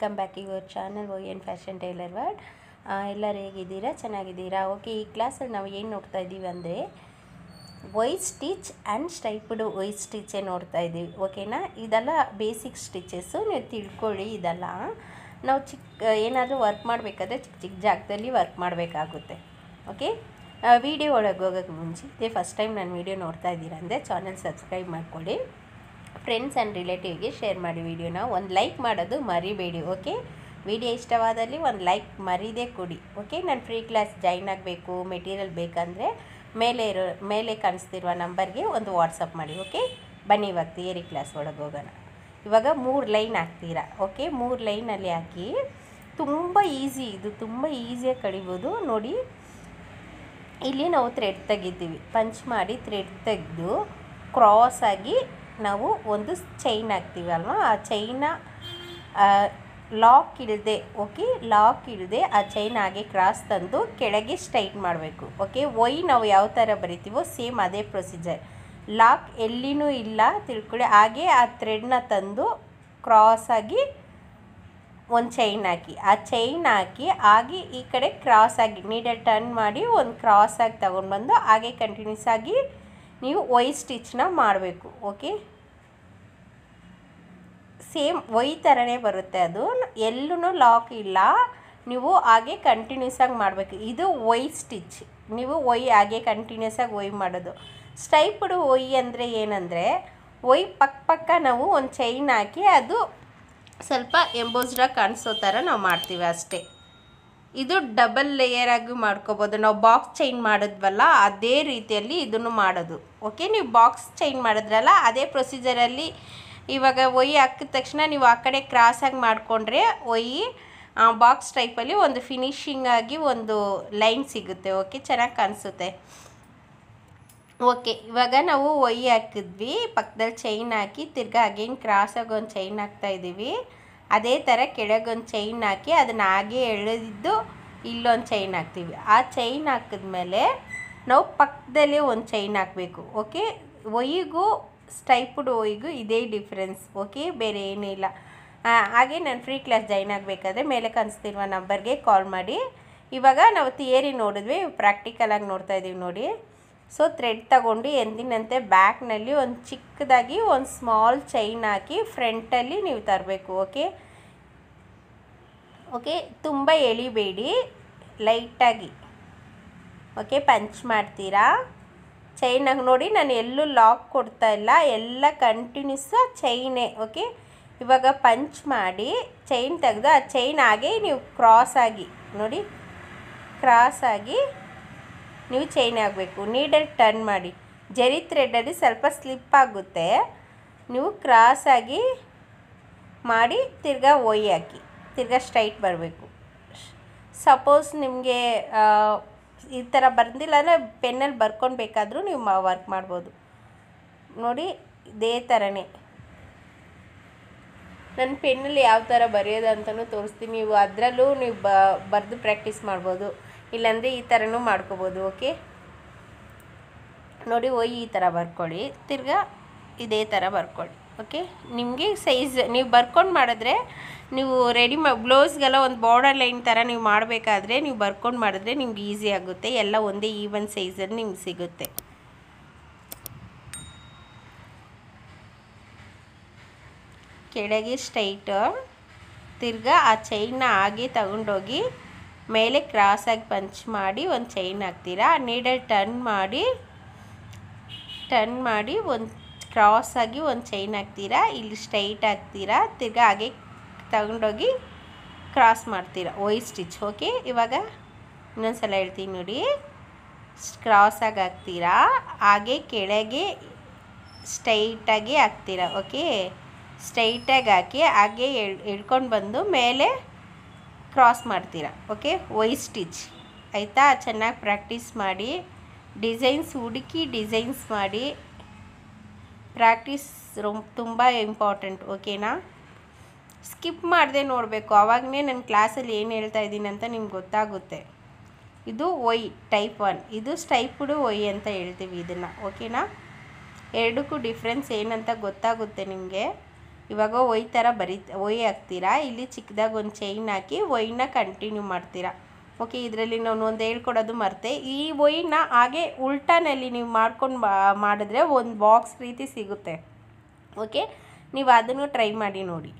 Welcome back your channel O N fashion tailor world ಎಲ್ಲರೂ ಹೇಗಿದ್ದೀರಾ? ಚೆನ್ನಾಗಿದ್ದೀರಾ? ಓಕೆ ಈ ಕ್ಲಾಸಲ್ಲಿ ನಾವು ಏನು ನೋಡ್ತಾ ಇದ್ದೀವಿ ಅಂದರೆ white stitch and striped white ಸ್ಟಿಚೇ ನೋಡ್ತಾ ಇದ್ದೀವಿ. ಓಕೆನಾ ಇದೆಲ್ಲ ಬೇಸಿಕ್ ಸ್ಟಿಚಸ್ಸು ನೀವು ತಿಳ್ಕೊಳ್ಳಿ ಇದೆಲ್ಲ. ನಾವು ಚಿಕ್ಕ, ಏನಾದರೂ ವರ್ಕ್ ಮಾಡಬೇಕಾದ್ರೆ ಚಿಕ್ಕ ಚಿಕ್ಕ ಜಾಗದಲ್ಲಿ ವರ್ಕ್ ಮಾಡಬೇಕಾಗುತ್ತೆ. ಓಕೆ ವಿಡಿಯೋ ಒಳಗೆ ಹೋಗೋಕ್ಕೆ ಮುಂಚೆ, ಇದೇ ಫಸ್ಟ್ ಟೈಮ್ ನಾನು ವೀಡಿಯೋ ನೋಡ್ತಾ ಇದ್ದೀರಾ ಅಂದರೆ ಚಾನಲ್ ಸಬ್ಸ್ಕ್ರೈಬ್ ಮಾಡ್ಕೊಳ್ಳಿ. ಫ್ರೆಂಡ್ಸ್ ಆ್ಯಂಡ್ ರಿಲೇಟಿವ್ಗೆ ಶೇರ್ ಮಾಡಿ ವಿಡಿಯೋನ ಒಂದು ಲೈಕ್ ಮಾಡೋದು ಮರಿಬೇಡಿ ಓಕೆ ವಿಡಿಯೋ ಇಷ್ಟವಾದಲ್ಲಿ ಒಂದು ಲೈಕ್ ಮರಿದೇ ಕೊಡಿ ಓಕೆ ನಾನು ಫ್ರೀ ಕ್ಲಾಸ್ ಜಾಯ್ನ್ ಆಗಬೇಕು ಮೆಟೀರಿಯಲ್ ಬೇಕಂದರೆ ಮೇಲೆ ಇರೋ, ಮೇಲೆ ಕಾಣಿಸ್ತಿರುವ ನಂಬರ್ಗೆ ಒಂದು ವಾಟ್ಸಪ್ ಮಾಡಿ ಓಕೆ ಬನ್ನಿ ಇವಾಗ ಥಿಯರಿ ಕ್ಲಾಸ್ ಒಳಗೆ ಹೋಗೋಣ. ಇವಾಗ ಮೂರು ಲೈನ್ ಹಾಕ್ತೀರಾ ಓಕೆ ಮೂರು ಲೈನಲ್ಲಿ ಹಾಕಿ ತುಂಬ ಈಸಿ ಇದು ತುಂಬ ಈಸಿಯಾಗಿ ಕಳಿಬೋದು. ನೋಡಿ, ಇಲ್ಲಿ ನಾವು ಥ್ರೆಡ್ ತೆಗಿತೀವಿ. ಪಂಚ್ ಮಾಡಿ ಥ್ರೆಡ್ ತೆಗೆದು ಕ್ರಾಸ್ ಆಗಿ ನಾವು ಒಂದು ಚೈನ್ ಹಾಕ್ತೀವಲ್ವ ಆ ಚೈನ ಲಾಕ್ ಇಲ್ಲದೆ ಓಕೆ ಲಾಕ್ ಇಲ್ಲದೆ ಆ ಚೈನ್ ಹಾಗೆ ಕ್ರಾಸ್ ತಂದು ಕೆಳಗೆ ಸ್ಟ್ರೈಟ್ ಮಾಡಬೇಕು ಓಕೆ ವೈ ನಾವು ಯಾವ ಥರ ಬರಿತೀವೋ ಸೇಮ್ ಅದೇ ಪ್ರೊಸೀಜರ್ ಲಾಕ್ ಎಲ್ಲಿನೂ ಇಲ್ಲ ತಿಳ್ಕೊಳ್ಳಿ. ಹಾಗೆ ಆ ಥ್ರೆಡ್ನ ತಂದು ಕ್ರಾಸ್ ಆಗಿ ಒಂದು ಚೈನ್ ಹಾಕಿ. ಆ ಚೈನ್ ಹಾಕಿ, ಹಾಗೆ ಈ ಕಡೆ ಕ್ರಾಸ್ ಆಗಿ ನೀಡಲ್ ಟರ್ನ್ ಮಾಡಿ ಒಂದು ಕ್ರಾಸ್ ಆಗಿ ತಗೊಂಡು ಬಂದು ಹಾಗೆ ಕಂಟಿನ್ಯೂಸ್ ಆಗಿ ನೀವು ಒಯ್ ಸ್ಟಿಚ್ನ ಮಾಡಬೇಕು ಓಕೆ ಸೇಮ್ ಒಯ್ ಥರನೇ ಬರುತ್ತೆ ಅದು. ಎಲ್ಲೂ ಲಾಕ್ ಇಲ್ಲ. ನೀವು ಹಾಗೆ ಕಂಟಿನ್ಯೂಸ್ ಆಗಿ ಮಾಡಬೇಕು. ಇದು ವೈ ಸ್ಟಿಚ್ ನೀವು ಒಯ್ ಹಾಗೆ ಕಂಟಿನ್ಯೂಸ್ ಆಗಿ ಒಯ್ ಮಾಡೋದು. ಸ್ಟೈಪ್ಡ್ ಒಯ್ ಅಂದರೆ ಏನಂದರೆ ಒಯ್ ಪಕ್ಕ ಪಕ್ಕ ನಾವು ಒಂದು ಚೈನ್ ಹಾಕಿ ಅದು ಸ್ವಲ್ಪ ಎಂಬೋಸ್ಡಾಗಿ ಕಾಣಿಸೋ ಥರ ನಾವು ಮಾಡ್ತೀವಿ ಅಷ್ಟೇ. ಇದು ಡಬಲ್ ಲೇಯರ್ ಆಗಿ ಮಾಡ್ಕೋಬೋದು. ನಾವು ಬಾಕ್ಸ್ ಚೈನ್ ಮಾಡಿದ್ವಲ್ಲ, ಅದೇ ರೀತಿಯಲ್ಲಿ ಇದನ್ನು ಮಾಡೋದು. ಓಕೆ ನೀವು ಬಾಕ್ಸ್ ಚೈನ್ ಮಾಡಿದ್ರಲ್ಲ, ಅದೇ ಪ್ರೊಸೀಜರಲ್ಲಿ ಇವಾಗ ಒಯ್ಯಿ ಹಾಕಿದ ತಕ್ಷಣ ನೀವು ಆ ಕಡೆ ಕ್ರಾಸಾಗಿ ಮಾಡಿಕೊಂಡ್ರೆ ಒಯ್ಯಿ ಬಾಕ್ಸ್ ಟೈಪಲ್ಲಿ ಒಂದು ಫಿನಿಶಿಂಗ್ ಆಗಿ ಒಂದು ಲೈನ್ ಸಿಗುತ್ತೆ. ಓಕೆ ಚೆನ್ನಾಗಿ ಕಾಣಿಸುತ್ತೆ. ಓಕೆ ಇವಾಗ ನಾವು ಒಯ್ಯಿ ಹಾಕಿದ್ವಿ. ಪಕ್ಕದಲ್ಲಿ ಚೈನ್ ಹಾಕಿ ತಿರ್ಗಾ ಅಗೇನ್ ಕ್ರಾಸಾಗಿ ಒಂದು ಚೈನ್ ಹಾಕ್ತಾ ಇದ್ದೀವಿ ಅದೇ ಥರ ಕೆಳಗೊಂದು ಚೈನ್ ಹಾಕಿ ಅದನ್ನು ಹಾಗೆ ಎಳೆದಿದ್ದು ಇಲ್ಲೊಂದು ಚೈನ್ ಹಾಕ್ತೀವಿ. ಆ ಚೈನ್ ಹಾಕಿದ್ಮೇಲೆ ನಾವು ಪಕ್ಕದಲ್ಲೇ ಒಂದು ಚೈನ್ ಹಾಕಬೇಕು ಓಕೆ ಒಯ್ಗೂ ಸ್ಟೈಪುಡ್ ಒಯ್ಗೂ ಇದೇ ಡಿಫ್ರೆನ್ಸ್ ಓಕೆ ಬೇರೆ ಏನೂ ಇಲ್ಲ. ಹಾಗೆ ನಾನು ಫ್ರೀ ಕ್ಲಾಸ್ ಜಾಯ್ನ್ ಆಗಬೇಕಾದ್ರೆ ಮೇಲೆ ಕಾಣಿಸ್ತಿರುವ ನಂಬರ್ಗೆ ಕಾಲ್ ಮಾಡಿ. ಇವಾಗ ನಾವು ಥಿಯರಿ ನೋಡಿದ್ವಿ ಪ್ರಾಕ್ಟಿಕಲಾಗಿ ನೋಡ್ತಾ ಇದ್ದೀವಿ ನೋಡಿ. ಸೊ ಥ್ರೆಡ್ ತಗೊಂಡು ಎಂದಿನಂತೆ ಬ್ಯಾಕ್ನಲ್ಲಿ ಒಂದು ಚಿಕ್ಕದಾಗಿ ಒಂದು ಸ್ಮಾಲ್ ಚೈನ್ ಹಾಕಿ ಫ್ರಂಟಲ್ಲಿ ನೀವು ತರಬೇಕು ಓಕೆ ಓಕೆ ತುಂಬ ಎಳಿಬೇಡಿ ಲೈಟಾಗಿ ಓಕೆ ಪಂಚ್ ಮಾಡ್ತೀರಾ? ಚೈನಾಗಿ ನೋಡಿ ನಾನು ಎಲ್ಲೂ ಲಾಕ್ ಕೊಡ್ತಾ ಇಲ್ಲ, ಎಲ್ಲ ಕಂಟಿನ್ಯೂಸ್ ಚೈನೇ ಓಕೆ ಇವಾಗ ಪಂಚ್ ಮಾಡಿ ಚೈನ್ ತೆಗೆದು ಆ ಚೈನ್ ಹಾಗೆ ನೀವು ಕ್ರಾಸ್ ಆಗಿ, ನೋಡಿ? ಕ್ರಾಸ್ ಆಗಿ ನೀವು ಚೈನ್ ಆಗಬೇಕು. ನೀಡಲ್ ಟರ್ನ್ ಮಾಡಿ. ಜರಿ ಥ್ರೆಡ್ಡಲ್ಲಿ ಸ್ವಲ್ಪ ಸ್ಲಿಪ್ ಆಗುತ್ತೆ. ನೀವು ಕ್ರಾಸಾಗಿ ಮಾಡಿ ತಿರ್ಗಾ ಒಯ್ ಹಾಕಿ. ತಿರ್ಗಾ ಸ್ಟ್ರೈಟ್ ಬರಬೇಕು. ಸಪೋಸ್ ನಿಮಗೆ ಈ ಥರ ಬರ್ದಿಲ್ಲ ಅಂದರೆ ಪೆನ್ನಲ್ಲಿ ಬರ್ಕೊಳ್ಬೇಕಾದ್ರೂ ಬೇಕಾದರೂ ನೀವು ವರ್ಕ್ ಮಾಡ್ಬೋದು. ನೋಡಿ, ಇದೇ ಥರನೇ ನನ್ನ ಪೆನ್ನಲ್ಲಿ ಯಾವ ಥರ ಬರೆಯೋದು ಅಂತಲೂ ತೋರಿಸ್ತೀನಿ. ನೀವು ಅದರಲ್ಲೂ ನೀವು ಬರೆದು ಪ್ರಾಕ್ಟೀಸ್ ಮಾಡ್ಬೋದು. ಇಲ್ಲಾಂದರೆ ಈ ಥರನೂ ಮಾಡ್ಕೋಬೋದು, ಓಕೆ? ನೋಡಿ ಒಯ್ ಈ ಥರ ಬರ್ಕೊಳ್ಳಿ. ತಿರ್ಗಾ ಇದೇ ಥರ ಬರ್ಕೊಳ್ಳಿ, ಓಕೆ? ನಿಮಗೆ ಸೈಜ್, ನೀವು ಬರ್ಕೊಂಡು ಮಾಡಿದ್ರೆ ನೀವು ರೆಡಿ ಮಾ, ಬ್ಲೌಸ್ಗೆಲ್ಲ ಒಂದು ಬಾರ್ಡರ್ ಲೈನ್ ಥರ ನೀವು ಮಾಡಬೇಕಾದ್ರೆ ನೀವು ಬರ್ಕೊಂಡು ಮಾಡಿದ್ರೆ ನಿಮ್ಗೆ ಈಸಿ ಆಗುತ್ತೆ. ಎಲ್ಲ ಒಂದೇ ಈವನ್ ಸೈಜಲ್ಲಿ ನಿಮ್ಗೆ ಸಿಗುತ್ತೆ. ಕೆಳಗೆ ಸ್ಟ್ರೈಟ್ ತಿರ್ಗಾ ಆ ಚೈನ್ನ ಹಾಗೆ ತಗೊಂಡೋಗಿ ಮೇಲೆ ಕ್ರಾಸಾಗಿ ಪಂಚ್ ಮಾಡಿ ಒಂದು ಚೈನ್ ಹಾಕ್ತೀರಾ? ನೀಡಲ್ ಟರ್ನ್ ಮಾಡಿ ಟರ್ನ್ ಮಾಡಿ ಒಂದು ಕ್ರಾಸಾಗಿ ಒಂದು ಚೈನ್ ಹಾಕ್ತೀರಾ? ಇಲ್ಲಿ ಸ್ಟ್ರೈಟ್ ಹಾಕ್ತೀರಾ? ತಿರ್ಗಾ ಹಾಗೆ ತಗೊಂಡೋಗಿ ಕ್ರಾಸ್ ಮಾಡ್ತೀರಾ? ಒಯ್ ಸ್ಟಿಚ್ ಓಕೆ ಇವಾಗ ಇನ್ನೊಂದು ಸಲ ಹೇಳ್ತೀನಿ ನೋಡಿ. ಕ್ರಾಸಾಗಿ ಹಾಕ್ತೀರಾ? ಹಾಗೆ ಕೆಳಗೆ ಸ್ಟ್ರೈಟಾಗಿ ಹಾಕ್ತೀರಾ ಓಕೆ ಸ್ಟ್ರೈಟಾಗಿ ಹಾಕಿ ಹಾಗೆ ಎಳ್, ಎಳ್ಕೊಂಡು ಬಂದು ಮೇಲೆ ಕ್ರಾಸ್ ಮಾಡ್ತೀರಾ? ಓಕೆ ವೈ ಸ್ಟಿಚ್ ಆಯಿತಾ? ಚೆನ್ನಾಗಿ ಪ್ರಾಕ್ಟೀಸ್ ಮಾಡಿ ಡಿಸೈನ್ಸ್ ಹುಡುಕಿ ಡಿಸೈನ್ಸ್ ಮಾಡಿ. ಪ್ರಾಕ್ಟೀಸ್ ರೊಮ್, ತುಂಬ ಇಂಪಾರ್ಟೆಂಟ್ ಓಕೆನಾ ಸ್ಕಿಪ್ ಮಾಡದೆ ನೋಡಬೇಕು. ಆವಾಗನೇ ನನ್ನ ಕ್ಲಾಸಲ್ಲಿ ಏನು ಹೇಳ್ತಾ ಇದ್ದೀನಿ ಅಂತ ನಿಮ್ಗೆ ಗೊತ್ತಾಗುತ್ತೆ. ಇದು ಒಯ್ ಟೈಪ್ ಒನ್ ಇದು ಸ್ಟೈಪುಡು ಒಯ್ ಅಂತ ಹೇಳ್ತೀವಿ ಇದನ್ನು ಓಕೆನಾ ಎರಡಕ್ಕೂ ಡಿಫ್ರೆನ್ಸ್ ಏನಂತ ಗೊತ್ತಾಗುತ್ತೆ ನಿಮಗೆ. ಇವಾಗ ಒಯ್ ಥರ ಬರಿ ಒಯ್ ಹಾಕ್ತೀರಾ? ಇಲ್ಲಿ ಚಿಕ್ಕದಾಗಿ ಒಂದು ಚೈನ್ ಹಾಕಿ ಒಯ್ನ ಕಂಟಿನ್ಯೂ ಮಾಡ್ತೀರಾ? ಓಕೆ ಇದರಲ್ಲಿ ನಾನು ಒಂದು ಹೇಳ್ಕೊಡೋದು ಮರ್ತೆ. ಈ ಒಯ್ನ ಹಾಗೆ ಉಲ್ಟಾನಲ್ಲಿ ನೀವು ಮಾಡ್ಕೊಂಡು ಮಾಡಿದ್ರೆ ಒಂದು ಬಾಕ್ಸ್ ರೀತಿ ಸಿಗುತ್ತೆ. ಓಕೆ ನೀವು ಅದನ್ನು ಟ್ರೈ ಮಾಡಿ ನೋಡಿ.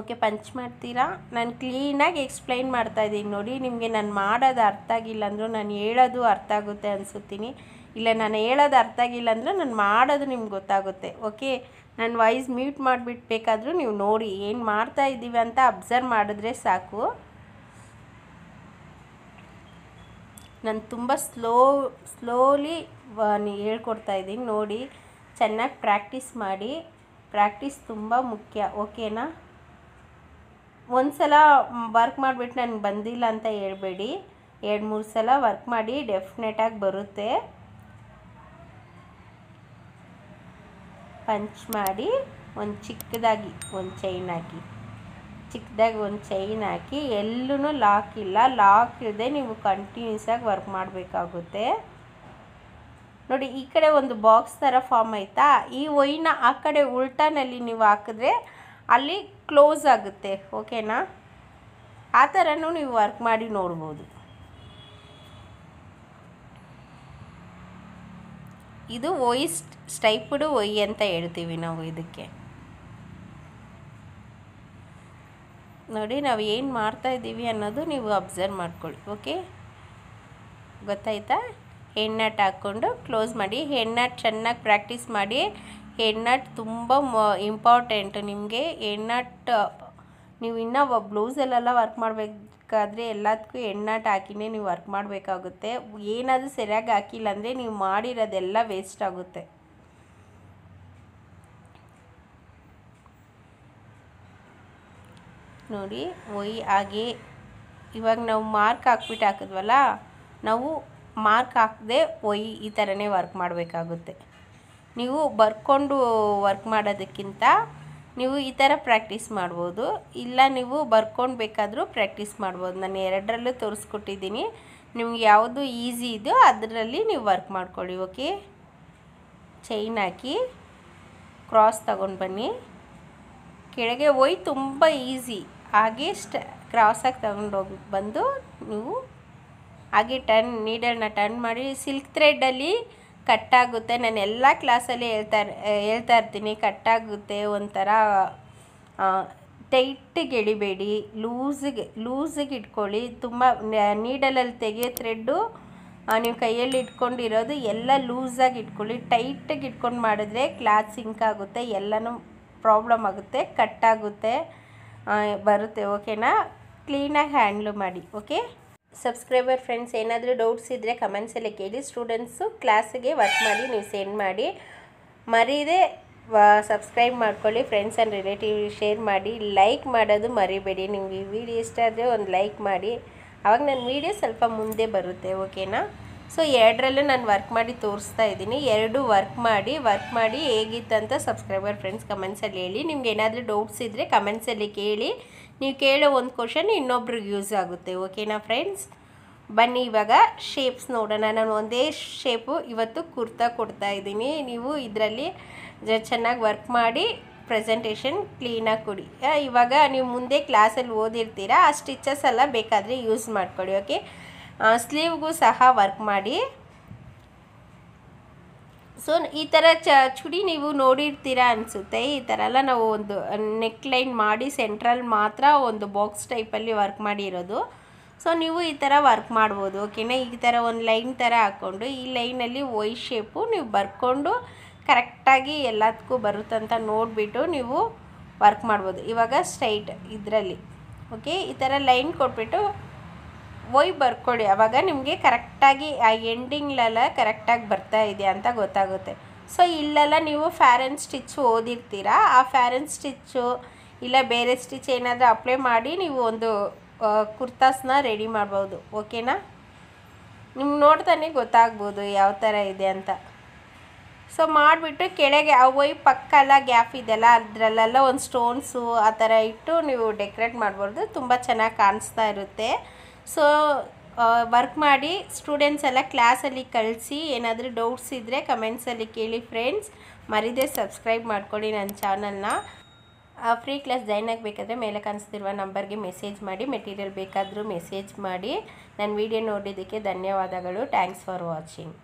ಓಕೆ ಪಂಚ್ ಮಾಡ್ತೀರಾ? ನಾನು ಕ್ಲೀನಾಗಿ ಎಕ್ಸ್ಪ್ಲೈನ್ ಮಾಡ್ತಾ ಇದ್ದೀನಿ ನೋಡಿ. ನಿಮಗೆ ನಾನು ಮಾಡೋದು ಅರ್ಥ ಆಗಿಲ್ಲ ಅಂದರೂ ನಾನು ಹೇಳೋದು ಅರ್ಥ ಆಗುತ್ತೆ ಅನಿಸುತ್ತೀನಿ. ಇಲ್ಲ, ನಾನು ಹೇಳೋದು ಅರ್ಥ ಆಗಿಲ್ಲ ಅಂದರೆ ನಾನು ಮಾಡೋದು ನಿಮ್ಗೆ ಗೊತ್ತಾಗುತ್ತೆ. ಓಕೆ ನಾನು ವಾಯ್ಸ್ ಮ್ಯೂಟ್ ಮಾಡಿಬಿಟ್ಬೇಕಾದ್ರೂ ನೀವು ನೋಡಿ, ಏನು ಮಾಡ್ತಾ ಇದ್ದೀವಿ ಅಂತ ಅಬ್ಸರ್ವ್ ಮಾಡಿದ್ರೆ ಸಾಕು. ನಾನು ತುಂಬ ಸ್ಲೋ ಸ್ಲೋಲಿ ಹೇಳ್ಕೊಡ್ತಾ ಇದ್ದೀನಿ, ನೋಡಿ. ಚೆನ್ನಾಗಿ ಪ್ರಾಕ್ಟೀಸ್ ಮಾಡಿ. ಪ್ರಾಕ್ಟೀಸ್ ತುಂಬ ಮುಖ್ಯ ಓಕೆನಾ ಒಂದು ಸಲ ವರ್ಕ್ ಮಾಡಿಬಿಟ್ಟು ನನಗೆ ಬಂದಿಲ್ಲ ಅಂತ ಹೇಳ್ಬೇಡಿ. ಎರಡು, ಮೂರು ಸಲ ವರ್ಕ್ ಮಾಡಿ ಡೆಫಿನೆಟಾಗಿ ಬರುತ್ತೆ. ಪಂಚ್ ಮಾಡಿ ಒಂದು ಚಿಕ್ಕದಾಗಿ, ಒಂದು ಚೈನ್ ಹಾಕಿ. ಚಿಕ್ಕದಾಗಿ ಒಂದು ಚೈನ್ ಹಾಕಿ ಎಲ್ಲೂ ಲಾಕ್ ಇಲ್ಲ. ಲಾಕ್ ಇದೆ ನೀವು ಕಂಟಿನ್ಯೂಸ್ ಆಗಿ ವರ್ಕ್ ಮಾಡಬೇಕಾಗುತ್ತೆ. ನೋಡಿ, ಈ ಕಡೆ ಒಂದು ಬಾಕ್ಸ್ ಥರ ಫಾರ್ಮ್ ಆಯಿತಾ? ಈ ಒಯ್ನ ಆ ಕಡೆ ಉಲ್ಟಾನಲ್ಲಿ ನೀವು ಹಾಕಿದ್ರೆ ಅಲ್ಲಿ ಕ್ಲೋಸ್ ಆಗುತ್ತೆ. ಓಕೆನಾ ಆ ಥರನೂ ನೀವು ವರ್ಕ್ ಮಾಡಿ ನೋಡ್ಬೋದು. ಇದು ಒಯ್ ಸ್ಟೈಪ್ಡ್ ಒಯ್ ಅಂತ ಹೇಳ್ತೀವಿ ನಾವು ಇದಕ್ಕೆ. ನೋಡಿ, ನಾವು ಏನು ಮಾಡ್ತಾ ಇದ್ದೀವಿ ಅನ್ನೋದು ನೀವು ಅಬ್ಸರ್ವ್ ಮಾಡ್ಕೊಳ್ಳಿ ಓಕೆ ಗೊತ್ತಾಯ್ತಾ? ಹೆಣ್ಣಟ್ ಹಾಕ್ಕೊಂಡು ಕ್ಲೋಸ್ ಮಾಡಿ ಹೆಣ್ಣಟ್ ಚೆನ್ನಾಗಿ ಪ್ರಾಕ್ಟೀಸ್ ಮಾಡಿ. ಹೆಣ್ಣಟ್ ತುಂಬ ಇಂಪಾರ್ಟೆಂಟ್ ನಿಮಗೆ. ಹೆಣ್ಣಟ್ ನೀವು ಇನ್ನೂ ಬ್ಲೌಸಲ್ಲೆಲ್ಲ ವರ್ಕ್ ಮಾಡಬೇಕಾದ್ರೆ ಎಲ್ಲದಕ್ಕೂ ಎಣ್ಣೆ ಹಾಕಿನೇ ನೀವು ವರ್ಕ್ ಮಾಡಬೇಕಾಗುತ್ತೆ. ಏನಾದರೂ ಸರಿಯಾಗಿ ಹಾಕಿಲ್ಲ ಅಂದರೆ ನೀವು ಮಾಡಿರೋದೆಲ್ಲ ವೇಸ್ಟ್ ಆಗುತ್ತೆ. ನೋಡಿ ಒಯ್ ಹಾಗೆ. ಇವಾಗ ನಾವು ಮಾರ್ಕ್ ಹಾಕ್ಬಿಟ್ಟು ಹಾಕಿದ್ವಲ್ಲ, ನಾವು ಮಾರ್ಕ್ ಹಾಕದೆ ಒಯ್ ಈ ಥರನೇ ವರ್ಕ್ ಮಾಡಬೇಕಾಗುತ್ತೆ. ನೀವು ಬರ್ಕೊಂಡು ವರ್ಕ್ ಮಾಡೋದಕ್ಕಿಂತ ನೀವು ಈ ಥರ ಪ್ರಾಕ್ಟೀಸ್ ಮಾಡ್ಬೋದು. ಇಲ್ಲ ನೀವು ಬರ್ಕೊಂಡು ಬೇಕಾದರೂ ಪ್ರಾಕ್ಟೀಸ್ ಮಾಡ್ಬೋದು. ನಾನು ಎರಡರಲ್ಲೂ ತೋರಿಸ್ಕೊಟ್ಟಿದ್ದೀನಿ. ನಿಮ್ಗೆ ಯಾವುದು ಈಸಿ ಇದೆಯೋ ಅದರಲ್ಲಿ ನೀವು ವರ್ಕ್ ಮಾಡ್ಕೊಳ್ಳಿ, ಓಕೆ? ಚೈನ್ ಹಾಕಿ, ಕ್ರಾಸ್ ತಗೊಂಡು ಬನ್ನಿ. ಕೆಳಗೆ ಒಯ್ ತುಂಬ ಈಸಿ. ಹಾಗೆ ಸ್ಟ ಕ್ರಾಸಾಗಿ ತಗೊಂಡೋಗಿ ಬಂದು ನೀವು ಹಾಗೆ ಟರ್ನ್ ನೀಡಲ್ನ ಟರ್ನ್ ಮಾಡಿ, ಸಿಲ್ಕ್ ಥ್ರೆಡ್ಡಲ್ಲಿ ಕಟ್ಟಾಗುತ್ತೆ. ನಾನು ಎಲ್ಲ ಕ್ಲಾಸಲ್ಲಿ ಹೇಳ್ತಾ ಹೇಳ್ತಾ ಇರ್ತೀನಿ. ಕಟ್ಟಾಗುತ್ತೆ ಒಂಥರ ಟೈಟಿಗೆ ಎಳಿಬೇಡಿ. ಲೂಸಿಗೆ ಲೂಸಿಗೆ ಇಟ್ಕೊಳ್ಳಿ. ತುಂಬ ನೀಡಲಲ್ಲಿ ತೆಗೆಯೋ ಥ್ರೆಡ್ಡು ನೀವು ಕೈಯಲ್ಲಿ ಇಟ್ಕೊಂಡಿರೋದು ಎಲ್ಲ ಲೂಸಾಗಿ ಇಟ್ಕೊಳ್ಳಿ. ಟೈಟಾಗಿ ಇಟ್ಕೊಂಡು ಮಾಡಿದ್ರೆ ಕ್ಲಾತ್ ಸಿಂಕ್ ಆಗುತ್ತೆ. ಎಲ್ಲನೂ ಪ್ರಾಬ್ಲಮ್ ಆಗುತ್ತೆ. ಕಟ್ಟಾಗುತ್ತೆ. ಬರುತ್ತೆ. ಓಕೆನಾ ಕ್ಲೀನಾಗಿ ಹ್ಯಾಂಡ್ಲು ಮಾಡಿ. ಓಕೆ ಸಬ್ಸ್ಕ್ರೈಬರ್ ಫ್ರೆಂಡ್ಸ್, ಏನಾದರೂ ಡೌಟ್ಸ್ ಇದ್ದರೆ ಕಮೆಂಟ್ಸಲ್ಲಿ ಕೇಳಿ. ಸ್ಟೂಡೆಂಟ್ಸು ಕ್ಲಾಸಿಗೆ ವರ್ಕ್ ಮಾಡಿ, ನೀವು ಸೆಂಡ್ ಮಾಡಿ. ಮರೀದೆ ಸಬ್ಸ್ಕ್ರೈಬ್ ಮಾಡ್ಕೊಳ್ಳಿ. ಫ್ರೆಂಡ್ಸ್ ಆ್ಯಂಡ್ ರಿಲೇಟಿವ್ ಶೇರ್ ಮಾಡಿ. ಲೈಕ್ ಮಾಡೋದು ಮರಿಬೇಡಿ. ನಿಮಗೆ ಈ ವಿಡಿಯೋ ಇಷ್ಟ ಆದರೆ ಒಂದು ಲೈಕ್ ಮಾಡಿ. ಆವಾಗ ನನ್ನ ವೀಡಿಯೋ ಸ್ವಲ್ಪ ಮುಂದೆ ಬರುತ್ತೆ ಓಕೆನಾ ಸೊ ಎರಡರಲ್ಲೂ ನಾನು ವರ್ಕ್ ಮಾಡಿ ತೋರಿಸ್ತಾ ಇದ್ದೀನಿ. ಎರಡು ವರ್ಕ್ ಮಾಡಿ ವರ್ಕ್ ಮಾಡಿ ಹೇಗಿತ್ತಂತ ಸಬ್ಸ್ಕ್ರೈಬರ್ ಫ್ರೆಂಡ್ಸ್ ಕಮೆಂಟ್ಸಲ್ಲಿ ಹೇಳಿ. ನಿಮ್ಗೆ ಏನಾದರೂ ಡೌಟ್ಸ್ ಇದ್ದರೆ ಕಮೆಂಟ್ಸಲ್ಲಿ ಕೇಳಿ. ನೀವು ಕೇಳೋ ಒಂದು ಕ್ವಶನ್ ಇನ್ನೊಬ್ರಿಗೆ ಯೂಸ್ ಆಗುತ್ತೆ. ಓಕೆನಾ ಫ್ರೆಂಡ್ಸ್ ಬನ್ನಿ ಇವಾಗ ಶೇಪ್ಸ್ ನೋಡೋಣ. ನಾನು ಒಂದೇ ಶೇಪು ಇವತ್ತು ಕುರ್ತಾ ಕೊಡ್ತಾ ಇದ್ದೀನಿ. ನೀವು ಇದರಲ್ಲಿ ಚೆನ್ನಾಗಿ ವರ್ಕ್ ಮಾಡಿ ಪ್ರೆಸೆಂಟೇಷನ್ ಕ್ಲೀನಾಗಿ ಕೊಡಿ. ಇವಾಗ ನೀವು ಮುಂದೆ ಕ್ಲಾಸಲ್ಲಿ ಓದಿರ್ತೀರಾ? ಆ ಸ್ಟಿಚಸ್ ಎಲ್ಲ ಬೇಕಾದರೆ ಯೂಸ್ ಮಾಡ್ಕೊಳ್ಳಿ ಓಕೆ ಸ್ಲೀವ್ಗೂ ಸಹ ವರ್ಕ್ ಮಾಡಿ. ಸೊ ಈ ಥರ ಚ, ಚುಡಿ ನೀವು ನೋಡಿರ್ತೀರ ಅನಿಸುತ್ತೆ. ಈ ಥರ ಎಲ್ಲ ನಾವು ಒಂದು ನೆಕ್ ಲೈನ್ ಮಾಡಿ ಸೆಂಟ್ರಲ್ ಮಾತ್ರ ಒಂದು ಬಾಕ್ಸ್ ಟೈಪಲ್ಲಿ ವರ್ಕ್ ಮಾಡಿರೋದು. ಸೊ ನೀವು ಈ ಥರ ವರ್ಕ್ ಮಾಡ್ಬೋದು ಓಕೆನಾ ಈ ಥರ ಒಂದು ಲೈನ್ ಥರ ಹಾಕ್ಕೊಂಡು ಈ ಲೈನಲ್ಲಿ ವೈ ಶೇಪು ನೀವು ಬರ್ಕೊಂಡು ಕರೆಕ್ಟಾಗಿ ಎಲ್ಲದಕ್ಕೂ ಬರುತ್ತಂತ ನೋಡಿಬಿಟ್ಟು ನೀವು ವರ್ಕ್ ಮಾಡ್ಬೋದು. ಇವಾಗ ಸ್ಟ್ರೈಟ್ ಇದರಲ್ಲಿ ಓಕೆ ಈ ಥರ ಲೈನ್ ಕೊಟ್ಬಿಟ್ಟು ಒಯ್ ಬರ್ಕೊಳ್ಳಿ ಅವಾಗ ನಿಮಗೆ ಕರೆಕ್ಟಾಗಿ ಆ ಎಂಡಿಂಗ್ಲೆಲ್ಲ ಕರೆಕ್ಟಾಗಿ ಬರ್ತಾ ಇದೆ ಅಂತ ಗೊತ್ತಾಗುತ್ತೆ. ಸೊ, ಇಲ್ಲೆಲ್ಲ ನೀವು ಫ್ಯಾರನ್ ಸ್ಟಿಚ್ ಓದಿರ್ತೀರಾ? ಆ ಫ್ಯಾರನ್ ಸ್ಟಿಚ್ಚು ಇಲ್ಲ ಬೇರೆ ಸ್ಟಿಚ್ ಏನಾದರೂ ಅಪ್ಲೈ ಮಾಡಿ ನೀವು ಒಂದು ಕುರ್ತಾಸ್ನ ರೆಡಿ ಮಾಡ್ಬೋದು. ಓಕೆನಾ? ನಿಮ್ಗೆ ನೋಡ್ತಾನೆ ಗೊತ್ತಾಗ್ಬೋದು ಯಾವ ಥರ ಇದೆ ಅಂತ. ಸೊ, ಮಾಡಿಬಿಟ್ಟು ಕೆಳಗೆ ಆ ಒಯ್ ಪಕ್ಕ ಎಲ್ಲ ಗ್ಯಾಪ್ ಇದೆಯಲ್ಲ, ಅದರಲ್ಲೆಲ್ಲ ಒಂದು ಸ್ಟೋನ್ಸು ಆ ಥರ ಇಟ್ಟು ನೀವು ಡೆಕೋರೇಟ್ ಮಾಡ್ಬೋದು. ತುಂಬ ಚೆನ್ನಾಗಿ ಕಾಣಿಸ್ತಾ ಇರುತ್ತೆ. ಸೊ ವರ್ಕ್ ಮಾಡಿ ಸ್ಟೂಡೆಂಟ್ಸ್ ಎಲ್ಲ ಕ್ಲಾಸಲ್ಲಿ ಕಳಿಸಿ ಏನಾದರೂ ಡೌಟ್ಸ್ ಇದ್ದರೆ ಕಮೆಂಟ್ಸಲ್ಲಿ ಕೇಳಿ ಫ್ರೆಂಡ್ಸ್ ಮರಿದೇ ಸಬ್ಸ್ಕ್ರೈಬ್ ಮಾಡ್ಕೊಳ್ಳಿ ನನ್ನ ಚಾನಲ್ನ ಫ್ರೀ ಕ್ಲಾಸ್ ಜಾಯ್ನ್ ಆಗಬೇಕಾದ್ರೆ ಮೇಲೆ ಕಾಣಿಸ್ತಿರುವ ನಂಬರ್ಗೆ ಮೆಸೇಜ್ ಮಾಡಿ ಮೆಟೀರಿಯಲ್ ಬೇಕಾದರೂ ಮೆಸೇಜ್ ಮಾಡಿ. ನನ್ನ ವಿಡಿಯೋ ನೋಡಿದ್ದಕ್ಕೆ ಧನ್ಯವಾದಗಳು. Thanks for watching